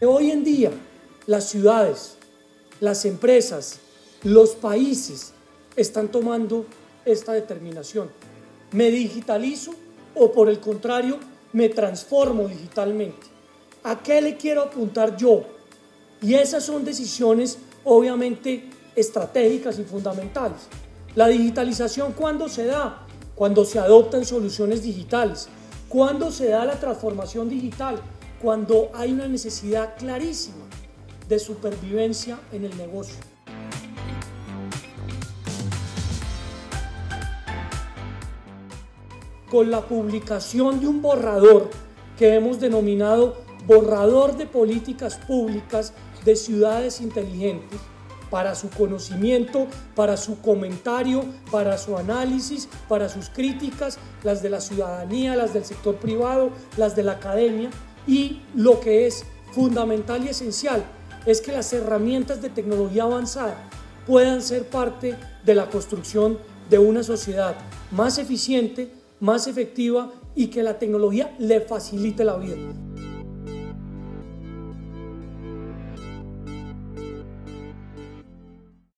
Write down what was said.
Hoy en día, las ciudades, las empresas, los países están tomando esta determinación. ¿Me digitalizo o por el contrario me transformo digitalmente? ¿A qué le quiero apuntar yo? Y esas son decisiones obviamente estratégicas y fundamentales. La digitalización, ¿cuándo se da? Cuando se adoptan soluciones digitales. ¿Cuándo se da la transformación digital? Cuando hay una necesidad clarísima de supervivencia en el negocio. Con la publicación de un borrador que hemos denominado borrador de políticas públicas de ciudades inteligentes, para su conocimiento, para su comentario, para su análisis, para sus críticas, las de la ciudadanía, las del sector privado, las de la academia. Y lo que es fundamental y esencial es que las herramientas de tecnología avanzada puedan ser parte de la construcción de una sociedad más eficiente, más efectiva y que la tecnología le facilite la vida.